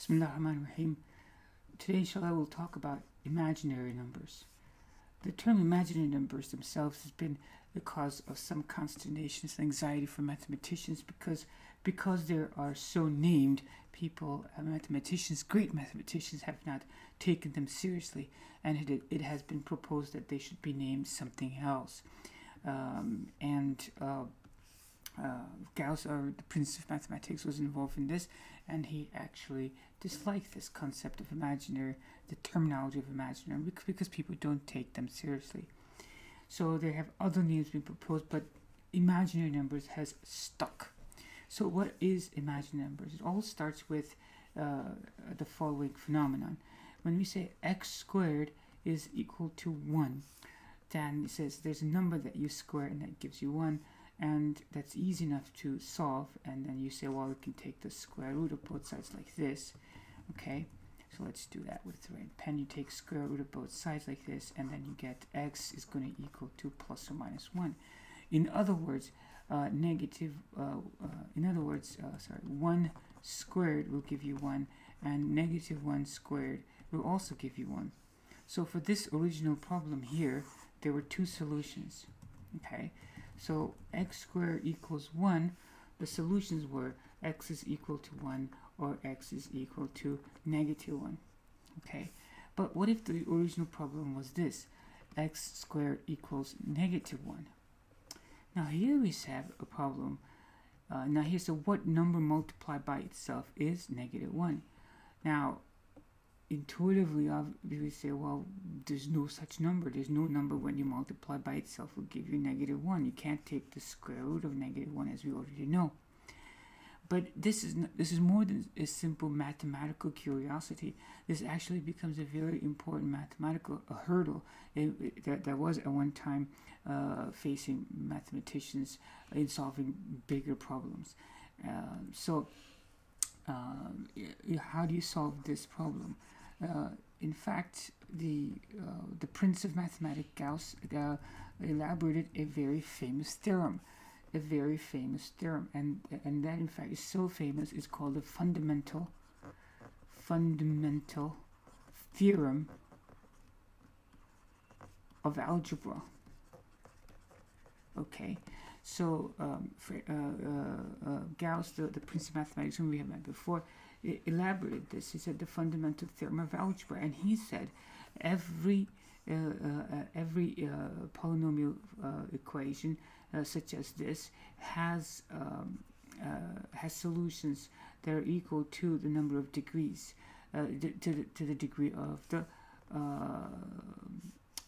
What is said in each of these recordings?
Bismillah ar-Rahman rahim Today, inshallah, we'll talk about imaginary numbers. The term imaginary numbers themselves has been the cause of some consternation and anxiety for mathematicians because because they are so named, people, uh, mathematicians, great mathematicians, have not taken them seriously, and it, it has been proposed that they should be named something else. Um, and uh, uh, Gauss, or the Prince of Mathematics, was involved in this, and he actually disliked this concept of imaginary, the terminology of imaginary, because people don't take them seriously. So there have other names been proposed, but imaginary numbers has stuck. So what is imaginary numbers? It all starts with uh, the following phenomenon. When we say x squared is equal to 1, then it says there's a number that you square and that gives you 1 and that's easy enough to solve and then you say well we can take the square root of both sides like this okay? So let's do that with the right pen. You take square root of both sides like this and then you get x is going to equal to plus or minus 1 in other words uh, negative uh, uh, in other words uh, sorry 1 squared will give you 1 and negative 1 squared will also give you 1 so for this original problem here there were two solutions okay so x squared equals 1, the solutions were x is equal to 1 or x is equal to negative 1. Okay, but what if the original problem was this? x squared equals negative 1. Now here we have a problem. Uh, now here, so what number multiplied by itself is negative 1? Now intuitively we say well there's no such number. There's no number when you multiply by itself will give you negative 1 you can't take the square root of negative 1 as we already know. But this is this is more than a simple mathematical curiosity. This actually becomes a very important mathematical a hurdle. That, that was at one time uh, facing mathematicians in solving bigger problems. Uh, so uh, how do you solve this problem in fact, the uh, the Prince of Mathematics Gauss uh, elaborated a very famous theorem, a very famous theorem, and and that in fact is so famous. It's called the fundamental fundamental theorem of algebra. Okay, so um, for, uh, uh, uh, Gauss, the, the Prince of Mathematics, whom we have met before, elaborated this. He said the fundamental theorem of algebra, and he said every uh, uh, every uh, polynomial equation such as this has um, has solutions that are equal to the number of degrees to the, to the degree of the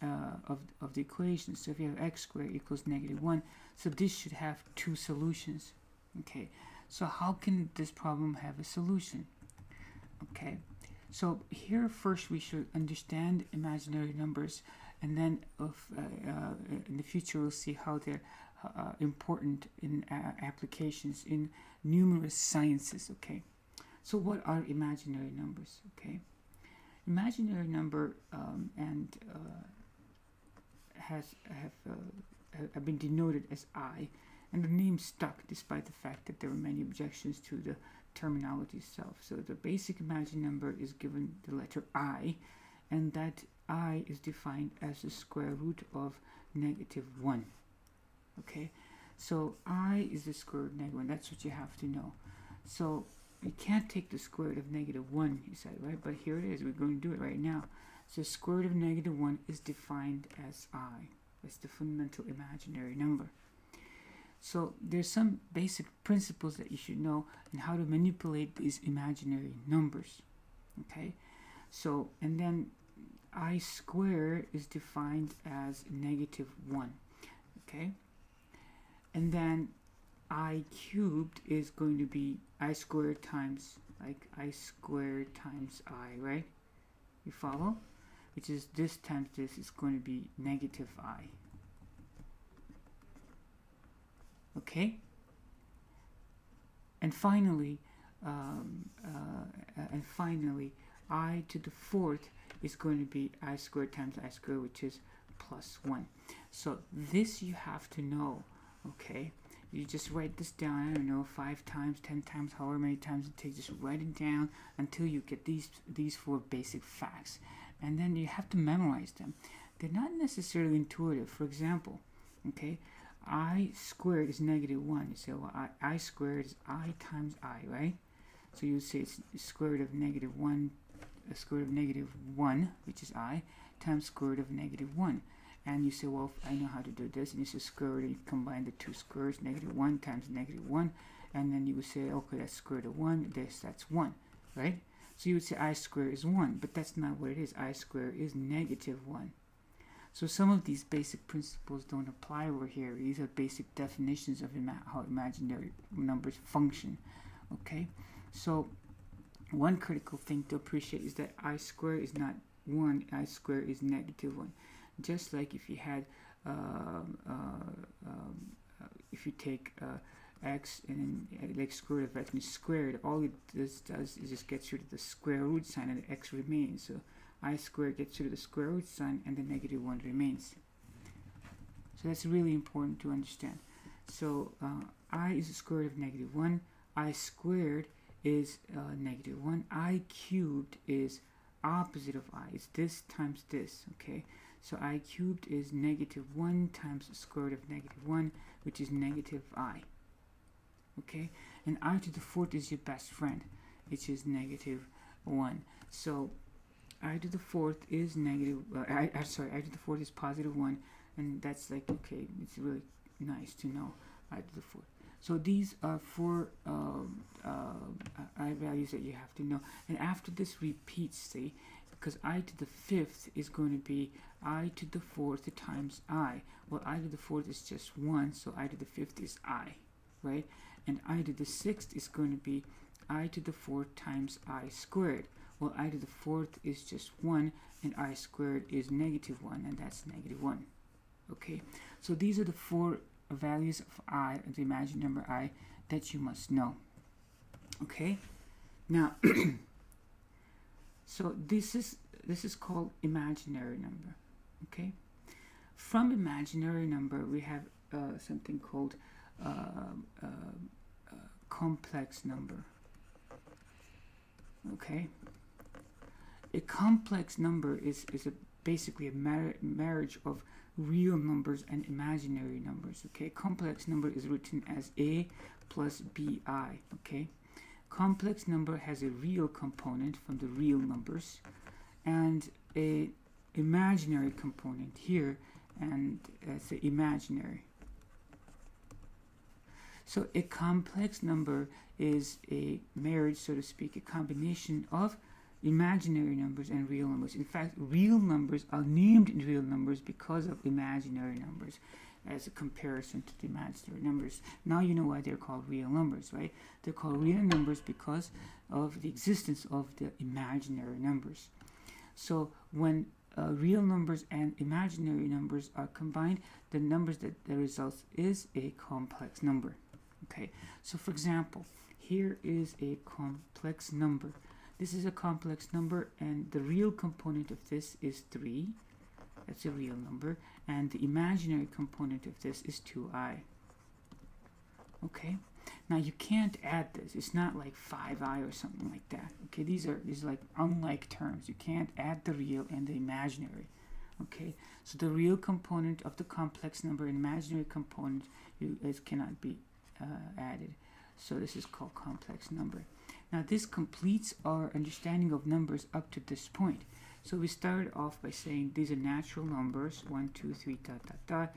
uh, of, of the equation. So if you have x squared equals negative 1, so this should have two solutions. Okay, so how can this problem have a solution? Okay, so here first we should understand imaginary numbers and then of, uh, uh, in the future we'll see how they're uh, important in uh, applications in numerous sciences, okay? So what are imaginary numbers, okay? Imaginary number um, and uh, has have, uh, have been denoted as I and the name stuck despite the fact that there were many objections to the terminology itself. So the basic imaginary number is given the letter i, and that i is defined as the square root of negative 1. Okay, so i is the square root of negative 1. That's what you have to know. So you can't take the square root of negative 1, you said, right? But here it is. We're going to do it right now. So square root of negative 1 is defined as i. That's the fundamental imaginary number. So there's some basic principles that you should know and how to manipulate these imaginary numbers. Okay, so and then i squared is defined as negative 1. Okay, and then i cubed is going to be i squared times like i squared times i, right? You follow? Which is this times this is going to be negative i okay and finally um, uh, and finally i to the fourth is going to be i squared times i squared which is plus 1 so this you have to know okay you just write this down, I don't know, five times, ten times, however many times it takes, just write it down until you get these these four basic facts. And then you have to memorize them. They're not necessarily intuitive. For example, okay, i squared is negative 1. You say, well, I, I squared is i times i, right? So you would say it's square root of negative 1, uh, square root of negative 1, which is i, times square root of negative 1. And you say, well, I know how to do this. And you say square root, and you combine the two squares, negative 1 times negative 1. And then you would say, okay, that's square root of 1, this, that's 1, right? So you would say i squared is 1, but that's not what it is. i squared is negative 1. So some of these basic principles don't apply over here. These are basic definitions of ima how imaginary numbers function. Okay, so one critical thing to appreciate is that i squared is not 1, i squared is negative 1. Just like if you had, uh, uh, um, uh, if you take uh, x and then like square root of x and squared, all it does, does is just gets rid of the square root sign and x remains. So i squared gets rid of the square root sign and the negative 1 remains. So that's really important to understand. So uh, i is the square root of negative 1, i squared is uh, negative 1, i cubed is opposite of i, it's this times this, okay? So i cubed is negative 1 times the square root of negative 1, which is negative i, okay? And i to the fourth is your best friend, which is negative 1. So i to the fourth is negative, uh, I, I, sorry, i to the fourth is positive 1, and that's like, okay, it's really nice to know i to the fourth. So these are four um, uh, i values that you have to know. And after this repeats, see, because i to the fifth is going to be i to the fourth times i. Well, i to the fourth is just 1, so i to the fifth is i, right? And i to the sixth is going to be i to the fourth times i squared. Well, i to the fourth is just 1, and i squared is negative 1, and that's negative 1. Okay, so these are the four values of i, the imaginary number i, that you must know. Okay, now, so this is this is called imaginary number. Okay, from imaginary number we have uh, something called uh, uh, complex number. Okay, a complex number is, is a, basically a mar marriage of real numbers and imaginary numbers. Okay, complex number is written as a plus bi. Okay, complex number has a real component from the real numbers and a imaginary component here and uh, imaginary. So a complex number is a marriage, so to speak, a combination of imaginary numbers and real numbers. In fact, real numbers are named real numbers because of imaginary numbers as a comparison to the imaginary numbers. Now you know why they're called real numbers, right? They're called real numbers because of the existence of the imaginary numbers. So when uh, real numbers and imaginary numbers are combined, the numbers that the results is a complex number. Okay, so for example, here is a complex number. This is a complex number and the real component of this is 3. That's a real number. And the imaginary component of this is 2i. Okay? Now you can't add this. It's not like 5i or something like that. Okay, these are these are like unlike terms. You can't add the real and the imaginary. Okay, so the real component of the complex number and imaginary component you, it cannot be uh, added. So this is called complex number. Now this completes our understanding of numbers up to this point. So we started off by saying these are natural numbers, 1, 2, 3, dot, dot, dot,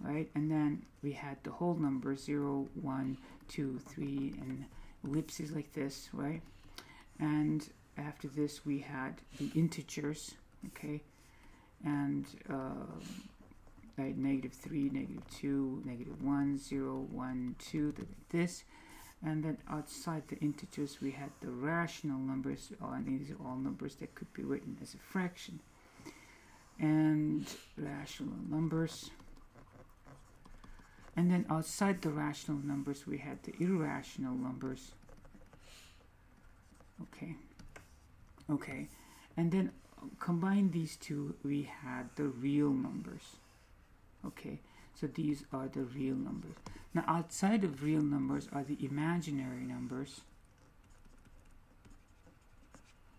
right? And then we had the whole number, 0, 1, 2, 3, and ellipses like this, right? And after this we had the integers, okay? And uh, right, negative 3, negative 2, negative 1, 0, 1, 2, this and then outside the integers we had the rational numbers oh, and these are all numbers that could be written as a fraction. And rational numbers. And then outside the rational numbers we had the irrational numbers. Okay. Okay. And then combine these two we had the real numbers. Okay So these are the real numbers. Now outside of real numbers are the imaginary numbers.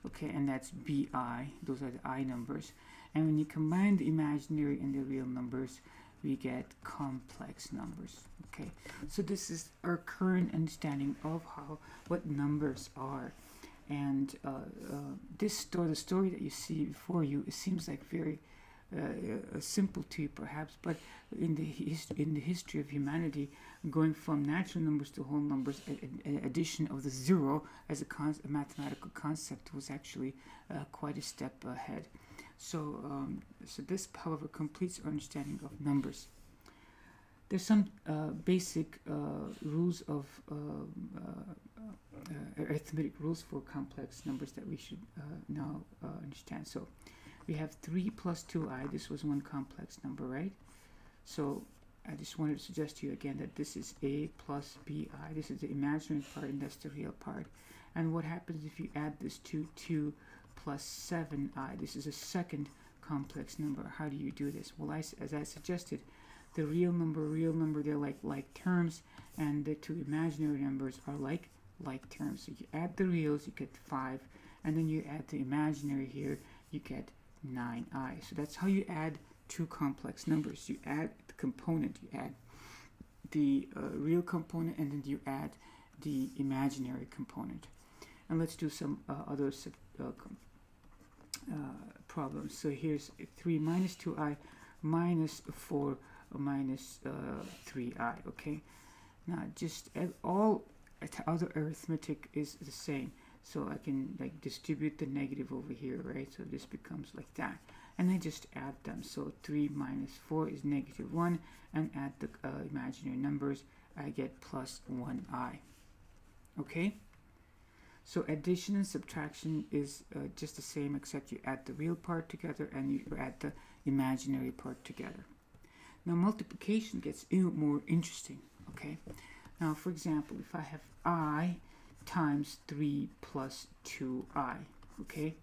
Okay, and that's BI. Those are the I numbers. And when you combine the imaginary and the real numbers, we get complex numbers. Okay, so this is our current understanding of how what numbers are. And uh, uh, this story, the story that you see before you, it seems like very uh, uh, simple you perhaps, but in the in the history of humanity, going from natural numbers to whole numbers, a, addition of the zero as a, a mathematical concept was actually uh, quite a step ahead. So, um, so this, however, completes our understanding of numbers. There's some uh, basic uh, rules of um, arithmetic rules for complex numbers that we should now understand. So we have 3 plus 2i. This was one complex number, right? So I just wanted to suggest to you again that this is a plus bi. This is the imaginary part and that's the real part. And what happens if you add this to 2 plus 7i? This is a second complex number. How do you do this? Well, I, as I suggested, the real number, real number, they're like like terms, and the two imaginary numbers are like like terms. So you add the reals, you get 5, and then you add the imaginary here, you get 9i. So that's how you add two complex numbers. You add the component, you add the uh, real component, and then you add the imaginary component. And let's do some uh, other uh, uh, problems. So here's 3 minus 2i minus 4 minus 3i, uh, okay? Now just all other arithmetic is the same so I can like distribute the negative over here right? So this becomes like that. And I just add them. So 3 minus 4 is negative 1 and add the uh, imaginary numbers I get plus 1i okay? So addition and subtraction is uh, just the same except you add the real part together and you add the imaginary part together. Now multiplication gets more interesting okay? Now for example if I have i times 3 plus 2i, okay?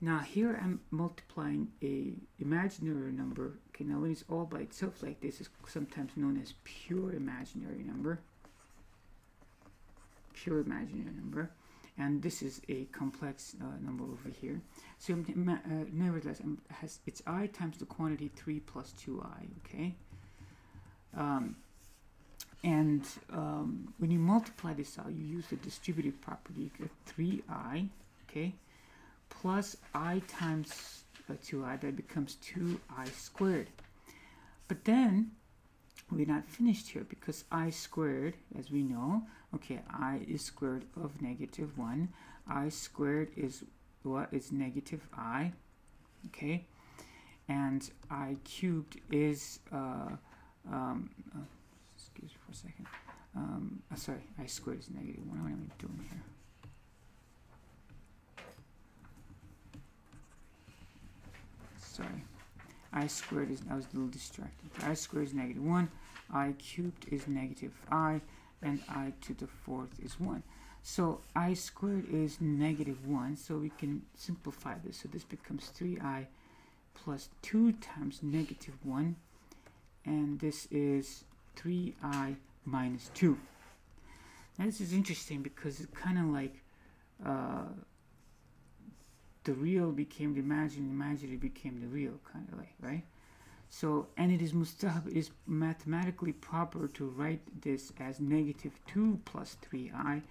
Now here I'm multiplying a imaginary number, okay, now when it's all by itself like this, is sometimes known as pure imaginary number, pure imaginary number, and this is a complex uh, number over here. So uh, nevertheless, has it's i times the quantity 3 plus 2i, okay? Um, and um, when you multiply this out, you use the distributive property. You get 3i, okay, plus i times uh, 2i, that becomes 2i squared. But then, we're not finished here because i squared, as we know, okay, i is squared of negative 1. i squared is what is negative i, okay, and i cubed is uh, um, for a second. Um, oh, sorry, I squared is negative 1. What am I doing here? Sorry. I squared is, I was a little distracted. I squared is negative 1. I cubed is negative i. And i to the fourth is 1. So i squared is negative 1. So we can simplify this. So this becomes 3i plus 2 times negative 1. And this is 3i minus 2. Now this is interesting because it's kind of like uh, the real became the imaginary, the imaginary became the real, kind of like, right? So, and it is mustahab, it is mathematically proper to write this as negative 2 plus 3i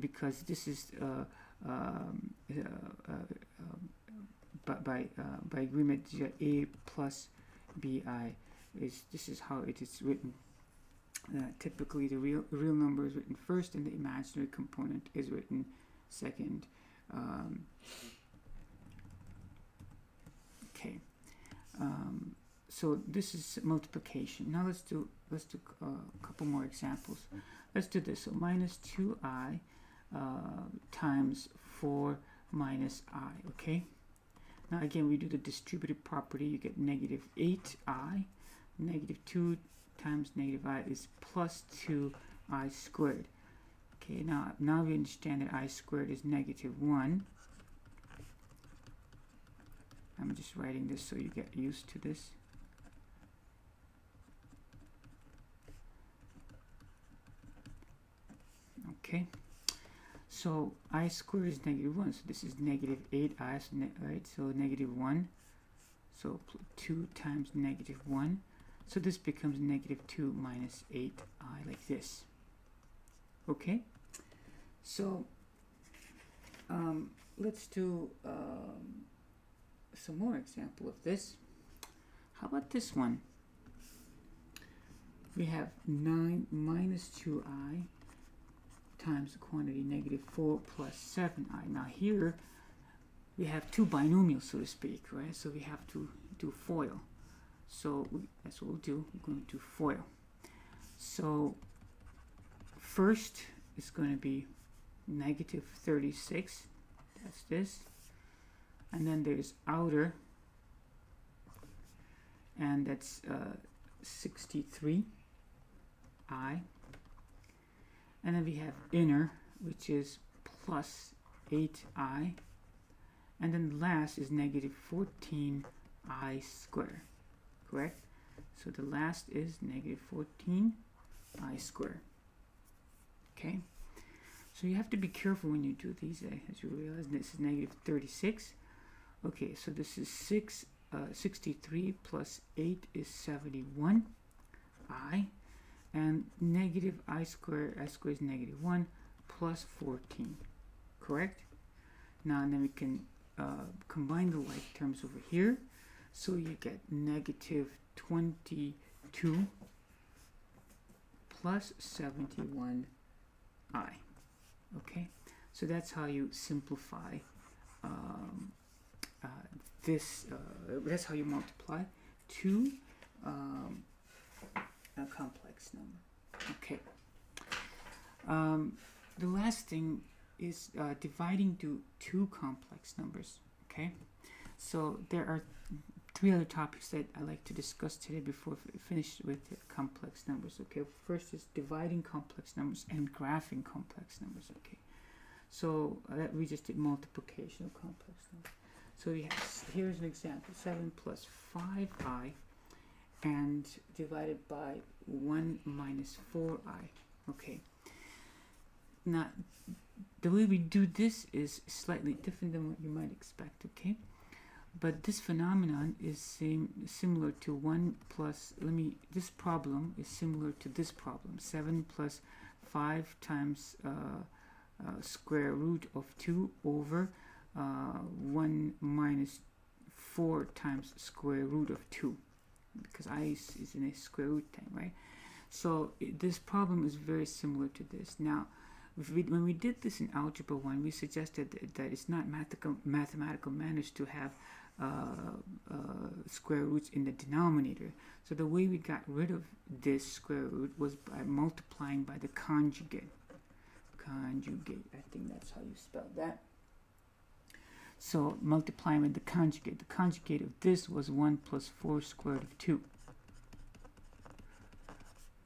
because this is uh, um, uh, uh, uh by, uh, by agreement a plus bi is this is how it is written typically, the real real number is written first, and the imaginary component is written second. Um, okay, um, so this is multiplication. Now let's do let's do uh, a couple more examples. Let's do this. So minus two i uh, times four minus i. Okay. Now again, we do the distributive property. You get negative eight i, negative two times negative i is plus 2i squared. Okay, now, now we understand that i squared is negative 1. I'm just writing this so you get used to this. Okay, so i squared is negative 1, so this is negative 8i, right? So negative 1, so 2 times negative 1 so this becomes negative 2 minus 8i like this. Okay, so um, let's do um, some more example of this. How about this one? We have 9 minus 2i times the quantity negative 4 plus 7i. Now here we have two binomials, so to speak, right? So we have to do FOIL. So we, that's what we'll do. We're going to FOIL. So first is going to be negative 36. That's this. And then there's outer, and that's uh, 63 i. And then we have inner, which is plus 8i. And then last is negative 14i squared, correct? So the last is negative 14i squared. Okay? So you have to be careful when you do these, eh, as you realize this is negative 36. Okay, so this is 6, uh, 63 plus 8 is 71 i. And negative i squared, i squared is negative 1 plus 14, correct? Now, then we can uh, combine the like terms over here. So you get negative 22 plus 71i. Okay, so that's how you simplify um, uh, this, uh, that's how you multiply two um, a complex number. Okay. Um, the last thing is uh, dividing to two complex numbers. Okay. So there are three other topics that I like to discuss today before we finish with complex numbers. Okay. First is dividing complex numbers and graphing complex numbers. Okay. So uh, we just did multiplication of complex numbers. So we have, here's an example, 7 plus 5i and divided by 1 minus 4i. Okay. Now, the way we do this is slightly different than what you might expect, okay? But this phenomenon is similar to 1 plus, let me, this problem is similar to this problem. 7 plus 5 times uh, uh, square root of 2 over uh, 1 minus 4 times square root of 2 because i is, in a square root thing right? So it, this problem is very similar to this. Now we, when we did this in algebra 1 we suggested that, that it's not mathematical mathematical managed to have Uh, uh, square roots in the denominator so the way we got rid of this square root was by multiplying by the conjugate conjugate I think that's how you spell that so multiplying with the conjugate. The conjugate of this was 1 plus 4 square root of 2.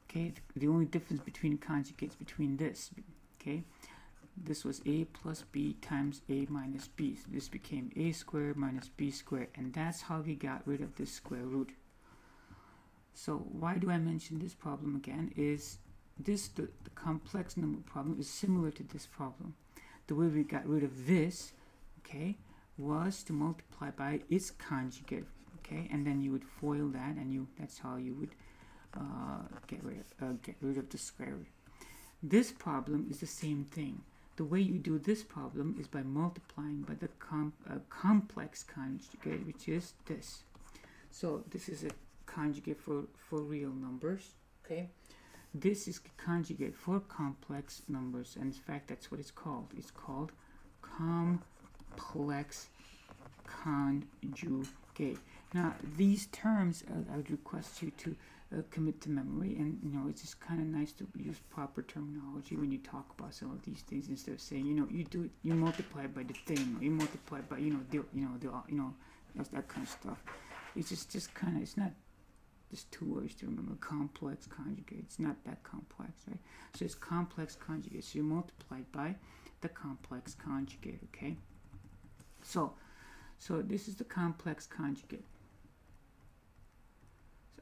Okay, the only difference between conjugates between this, okay, this was a plus b times a minus b. So this became a squared minus b squared, and that's how we got rid of this square root. So why do I mention this problem again? Is this the, the complex number problem is similar to this problem. The way we got rid of this, okay, was to multiply by its conjugate okay and then you would FOIL that and you that's how you would uh, get rid of, uh, get rid of the square root this problem is the same thing the way you do this problem is by multiplying by the com uh, complex conjugate which is this. So this is a conjugate for for real numbers. Okay. This is conjugate for complex numbers. And in fact that's what it's called. It's called complex conjugate. Now, these terms uh, I would request you to uh, commit to memory, and you know, it's just kind of nice to use proper terminology when you talk about some of these things instead of saying, you know, you do it, you multiply by the thing, or you multiply by, you know, the, you know, the, you know, that kind of stuff. It's just, just kind of, it's not just two words to remember. Complex conjugate. It's not that complex, right? So it's complex conjugate. So you multiply by the complex conjugate, okay? So, so this is the complex conjugate.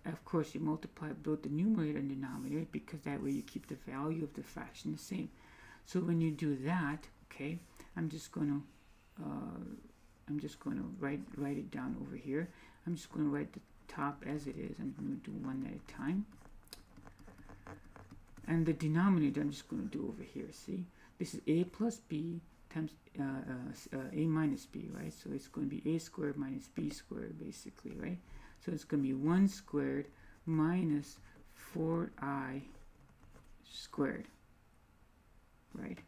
Of course, you multiply both the numerator and denominator because that way you keep the value of the fraction the same. So when you do that, okay, I'm just going to uh, I'm just going to write write it down over here. I'm just going to write the top as it is. I'm going to do one at a time. And the denominator I'm just going to do over here. See, this is a plus b times uh, uh, uh, a minus b, right? So it's going to be a squared minus b squared, basically, right? So it's going to be 1 squared minus 4i squared, right?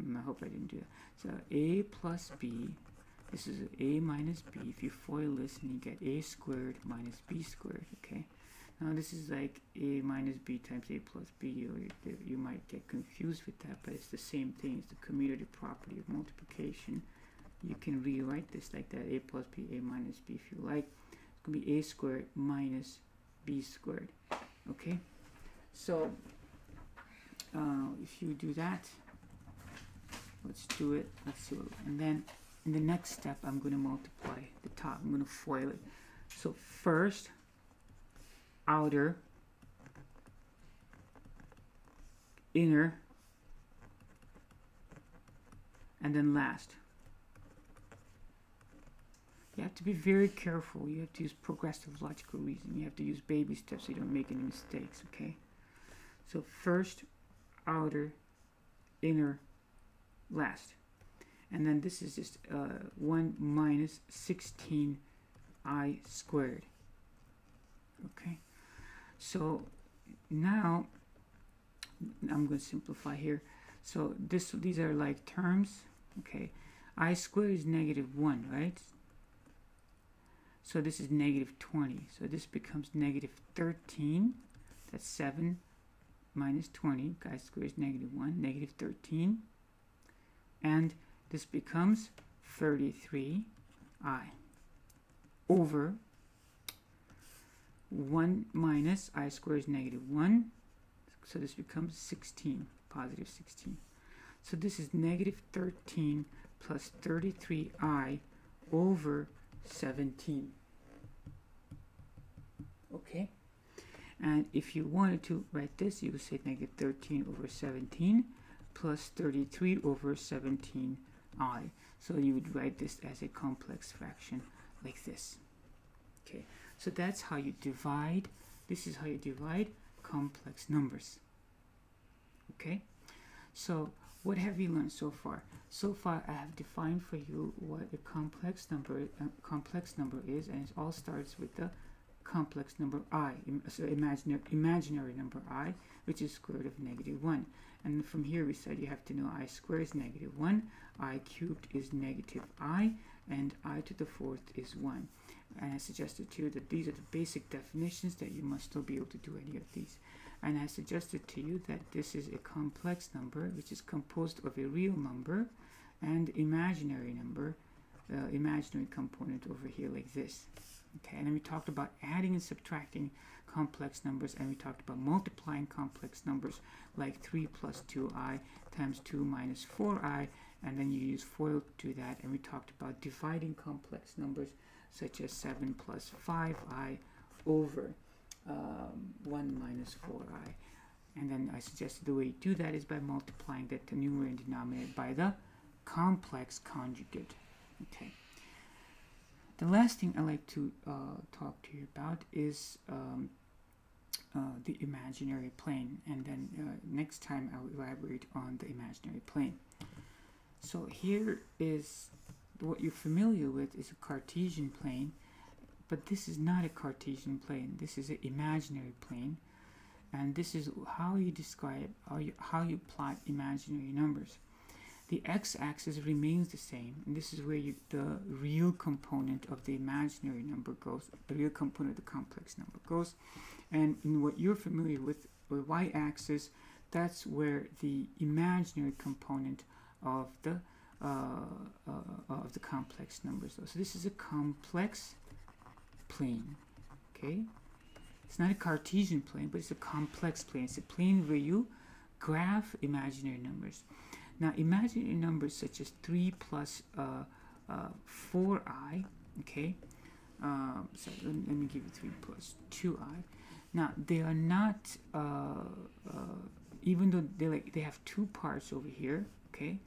Mm, I hope I didn't do that. So a plus b, this is a minus b. If you FOIL this, and you get a squared minus b squared, okay? Now this is like a minus b times a plus b, you, you might get confused with that, but it's the same thing. It's the commutative property of multiplication. You can rewrite this like that, a plus b, a minus b if you like. It's going to be a squared minus b squared, okay? So uh, if you do that, let's do it, let's see, what, and then in the next step, I'm going to multiply the top, I'm going to FOIL it. So first, outer, inner, and then last. You have to be very careful. You have to use progressive logical reasoning. You have to use baby steps so you don't make any mistakes, okay? So first, outer, inner, last. And then this is just uh, 1 minus 16i squared. Okay? So now I'm going to simplify here. So this these are like terms. Okay, i squared is negative 1, right? So this is negative 20. So this becomes negative 13. That's 7 minus 20. i squared is negative 1. Negative 13. And this becomes 33i over 1 minus i squared is negative 1. So this becomes 16, positive 16. So this is negative 13 plus 33i over 17. Okay? And if you wanted to write this, you would say negative 13 over 17 plus 33 over 17i. So you would write this as a complex fraction like this. Okay. So that's how you divide. This is how you divide complex numbers. Okay? So what have you learned so far? So far I have defined for you what a complex number uh, complex number is and it all starts with the complex number i, so imaginary, imaginary number i, which is square root of negative 1. And from here we said you have to know i squared is negative 1, i cubed is negative i, and i to the fourth is 1 and I suggested to you that these are the basic definitions that you must still be able to do any of these. And I suggested to you that this is a complex number which is composed of a real number and imaginary number, uh, imaginary component over here like this. Okay, and then we talked about adding and subtracting complex numbers and we talked about multiplying complex numbers like 3 plus 2i times 2 minus 4i and then you use FOIL to do that and we talked about dividing complex numbers such as 7 plus 5i over um, 1 minus 4i. And then I suggested the way you do that is by multiplying the numerator and denominator by the complex conjugate. Okay. The last thing I like to uh, talk to you about is um, uh, the imaginary plane. And then uh, next time I'll elaborate on the imaginary plane. So here is what you're familiar with is a Cartesian plane, but this is not a Cartesian plane. This is an imaginary plane, and this is how you describe how you, how you plot imaginary numbers. The x-axis remains the same, and this is where you, the real component of the imaginary number goes, the real component of the complex number goes. And in what you're familiar with, the y-axis, that's where the imaginary component of the uh, uh, of the complex numbers. Though. So this is a complex plane. Okay, it's not a Cartesian plane, but it's a complex plane. It's a plane where you graph imaginary numbers. Now, imaginary numbers such as 3 plus, uh, uh, 4i, okay, um, so let, let, me give you 3 plus 2i. Now, they are not uh, uh even though they like they have two parts over here, okay,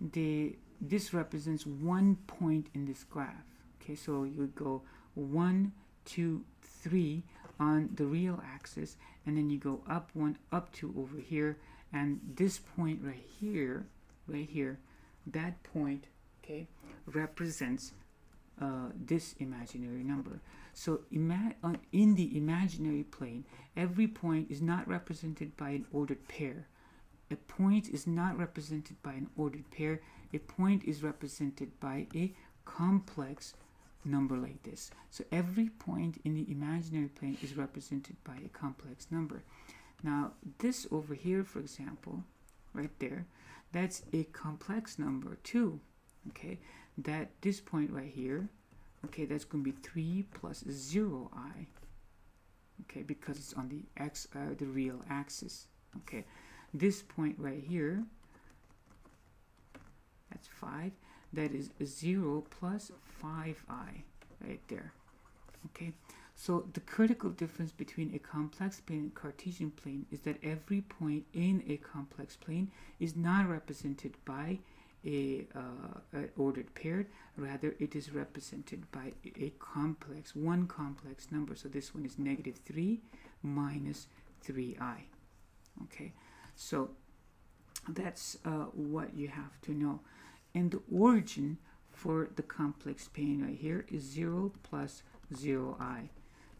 they this represents one point in this graph. Okay, so you would go one, two, three on the real axis, and then you go up one, up two over here, and this point right here, right here, that point, okay, represents uh, this imaginary number. So ima- uh, in the imaginary plane, every point is not represented by an ordered pair. A point is not represented by an ordered pair. A point is represented by a complex number like this. So every point in the imaginary plane is represented by a complex number. Now this over here, for example, right there, that's a complex number too. Okay, that this point right here, okay, that's going to be 3 plus 0i. Okay, because it's on the x, uh, the real axis. Okay, this point right here, that's 5. That is 0 plus 5i right there. Okay, so the critical difference between a complex plane and Cartesian plane is that every point in a complex plane is not represented by a, uh, ordered pair. Rather it is represented by a complex one complex number. So this one is negative 3 minus 3i okay. So that's uh, what you have to know. And the origin for the complex plane right here is 0 plus 0i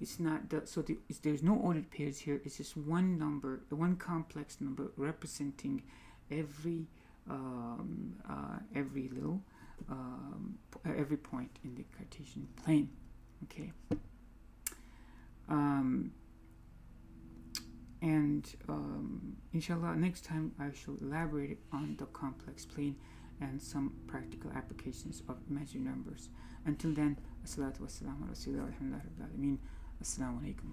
it's not the, so the, there's no ordered pairs here. It's just one number one complex number representing every um, uh, every little um, every point in the Cartesian plane okay? Um, and um, inshallah next time I shall elaborate on the complex plane and some practical applications of imaginary numbers. Until then assalatu wassalamu ala rasulillah assalamu alaikum